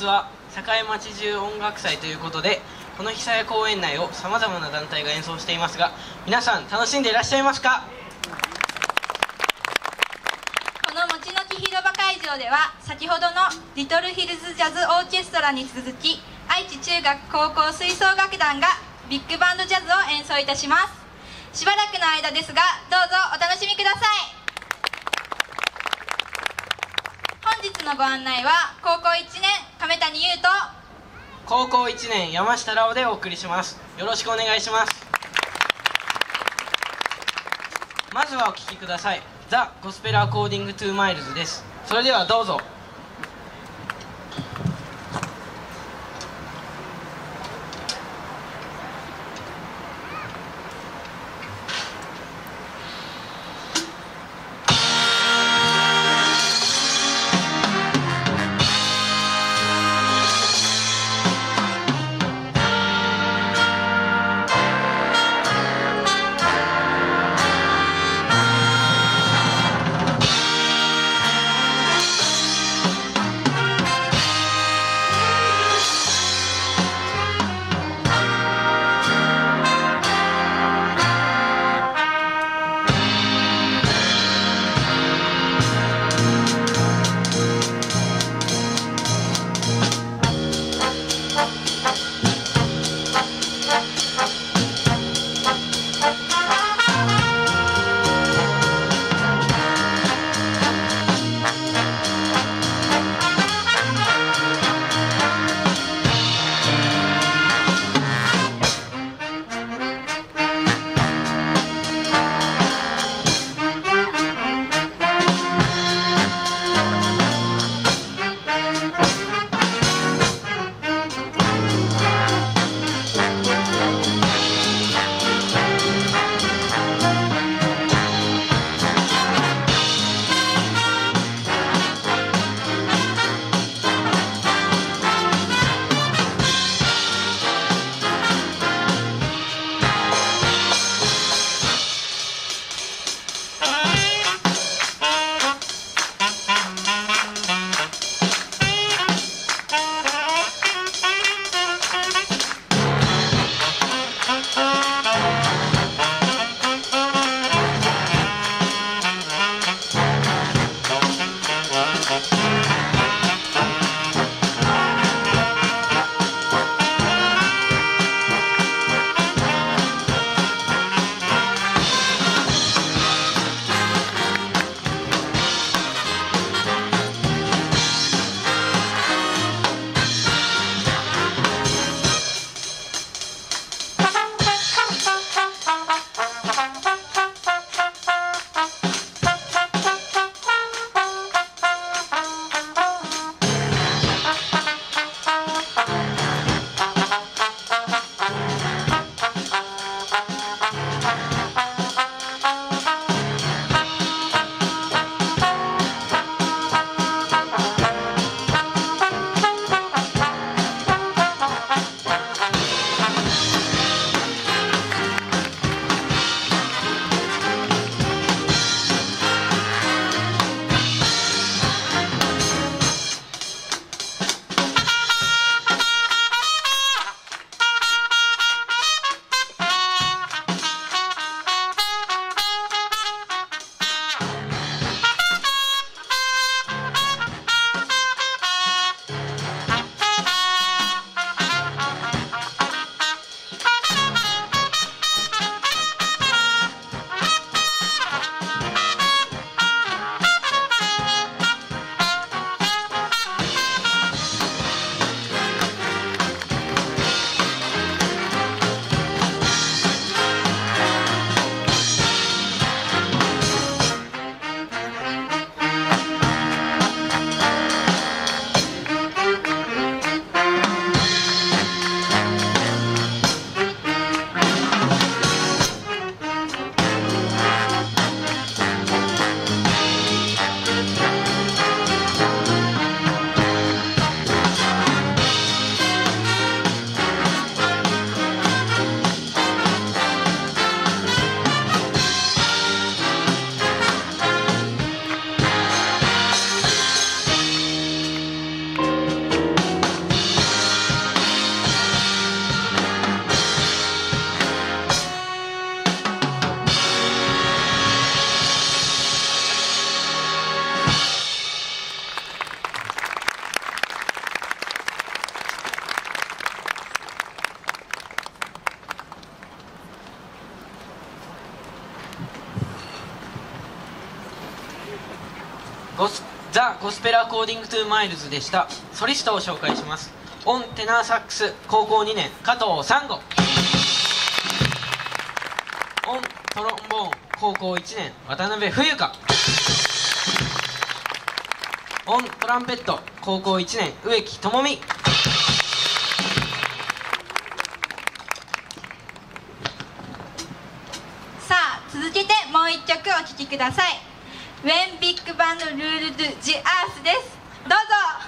日は栄町中音楽祭ということでこの久屋公園内をさまざまな団体が演奏していますが皆さん楽しんでいらっしゃいますか？この餅の木広場会場では先ほどのリトルヒルズジャズオーケストラに続き愛知中学高校吹奏楽団がビッグバンドジャズを演奏いたします。しばらくの間ですがどうぞお楽しみください。本日のご案内は高校1年亀谷優斗。高校1年山下らおでお送りします。よろしくお願いします。まずはお聴きください「 The Gospel According to Miles」です。それではどうぞ。The Gospel According to Miles でした。ソリストを紹介します。 on テナーサックス高校2年加藤サンゴ。 on トロンボーン高校1年渡辺冬香。 on トランペット高校1年植木智美。さあ続けてもう一曲お聴きください「ウェンピックバンルールドジアースです。どうぞ。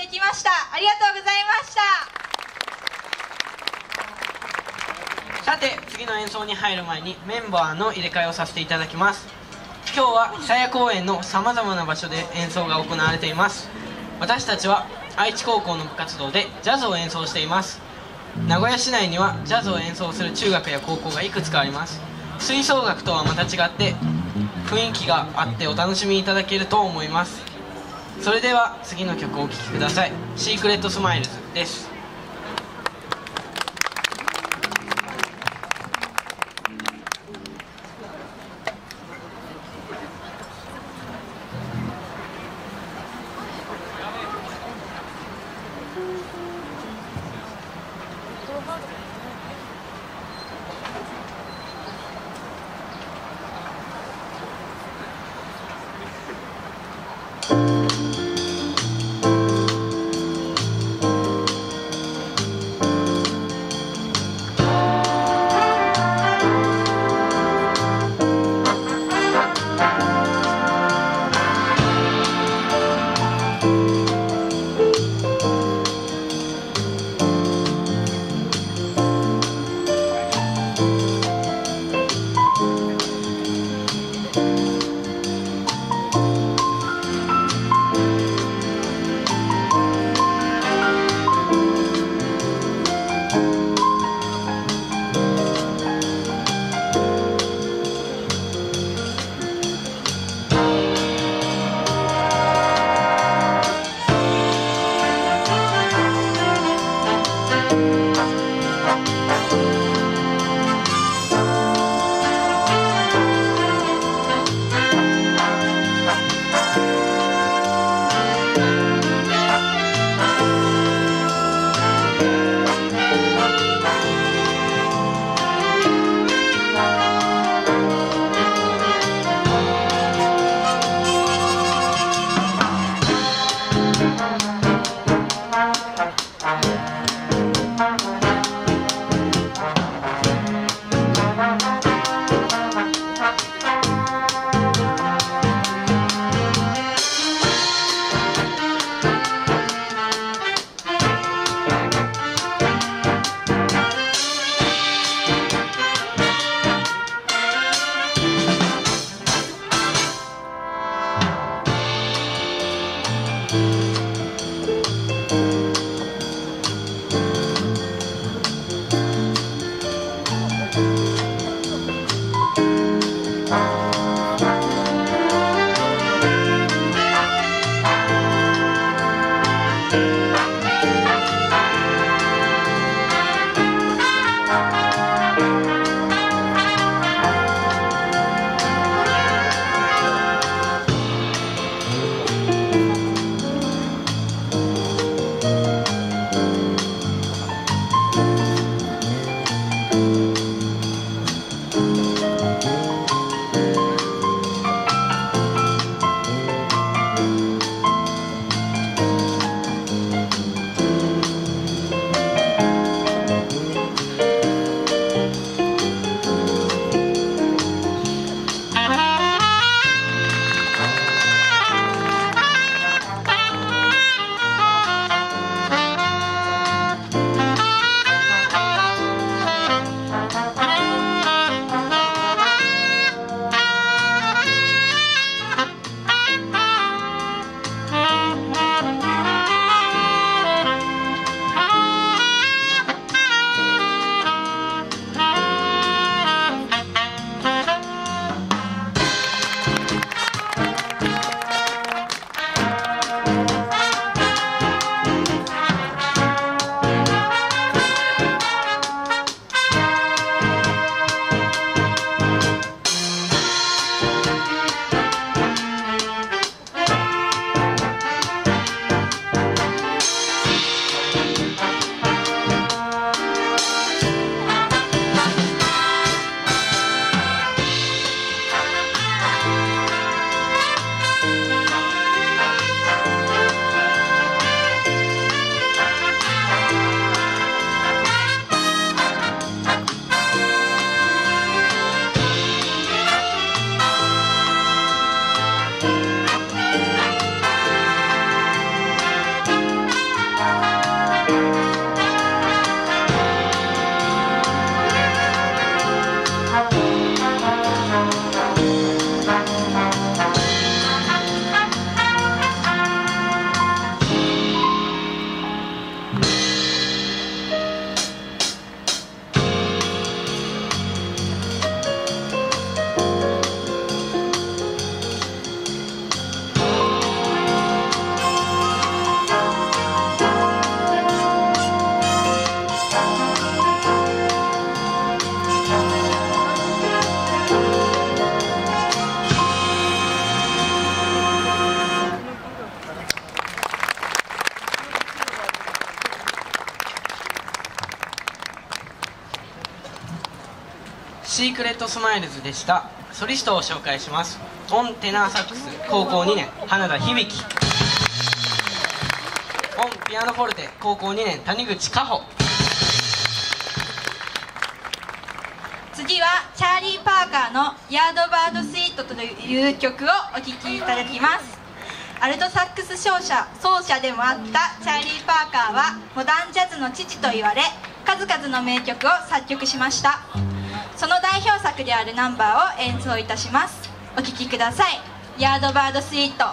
できました。ありがとうございました。さて次の演奏に入る前にメンバーの入れ替えをさせていただきます。今日は久屋公園のさまざまな場所で演奏が行われています。私たちは愛知高校の部活動でジャズを演奏しています。名古屋市内にはジャズを演奏する中学や高校がいくつかあります。吹奏楽とはまた違って雰囲気があってお楽しみいただけると思います。それでは次の曲をお聴きください「シークレットスマイルズ」です。Smiles でした。ソリストを紹介します。 on テナーサックス。高校2年。花田響。 on ピアノフォルテ。高校2年。谷口加穂。次はチャーリー・パーカーの「 Yardbird Suite」という曲をお聴きいただきます。アルトサックス奏者奏者でもあったチャーリー・パーカーはモダンジャズの父と言われ数々の名曲を作曲しました。その代表作であるナンバーを演奏いたします。お聴きください「ヤードバード・スイート」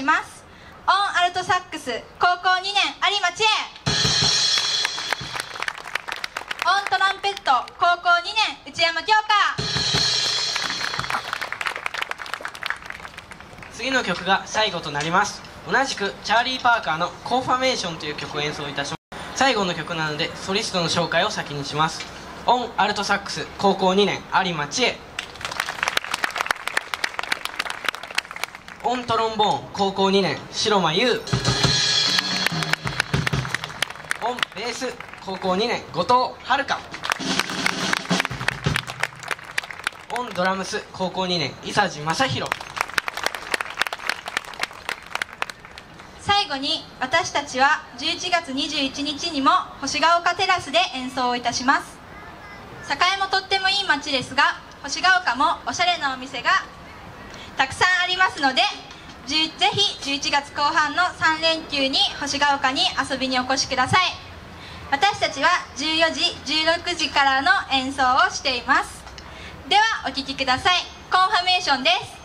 します。オンアルトサックス高校2年有馬千恵。オントランペット高校2年内山京香。次の曲が最後となります。同じくチャーリー・パーカーの「コンファメーション」という曲を演奏いたします。最後の曲なのでソリストの紹介を先にします。オンアルトサックス高校2年有馬千恵。オントロンボーン高校2年白間優。オンベース高校2年後藤遥。オンドラムス高校2年伊佐治正弘最後に私たちは11月21日にも星ヶ丘テラスで演奏をいたします。栄もとってもいい街ですが星ヶ丘もおしゃれなお店がたくさんありますのでぜひ11月後半の3連休に星ヶ丘に遊びにお越しください。私たちは14時16時からの演奏をしています。ではお聴きください。コンファメーションです。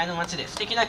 栄の街で素敵な